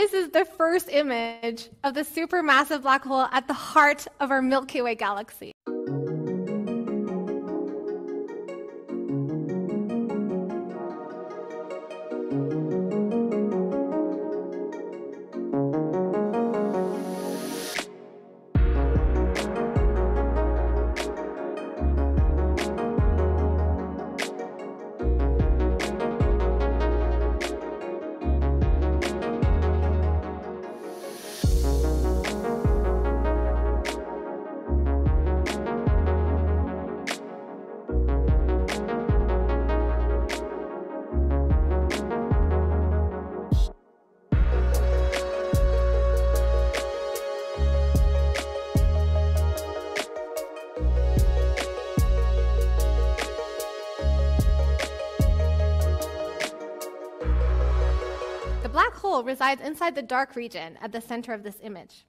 This is the first image of the supermassive black hole at the heart of our Milky Way galaxy. Black hole resides inside the dark region at the center of this image,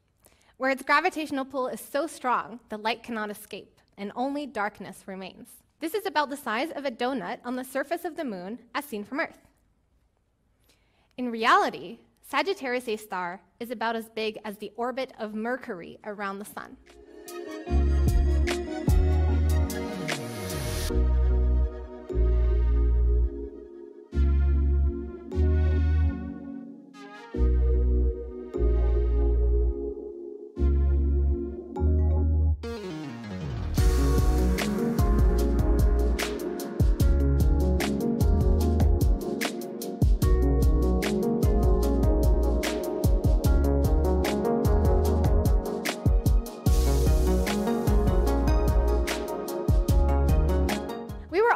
where its gravitational pull is so strong the light cannot escape and only darkness remains. This is about the size of a donut on the surface of the moon as seen from Earth. In reality, Sagittarius A star is about as big as the orbit of Mercury around the Sun.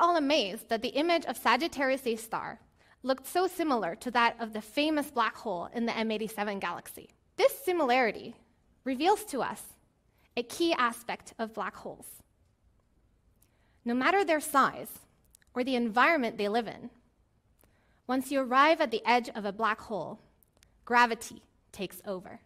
All amazed that the image of Sagittarius A star looked so similar to that of the famous black hole in the M87 galaxy. This similarity reveals to us a key aspect of black holes. No matter their size or the environment they live in, once you arrive at the edge of a black hole, gravity takes over.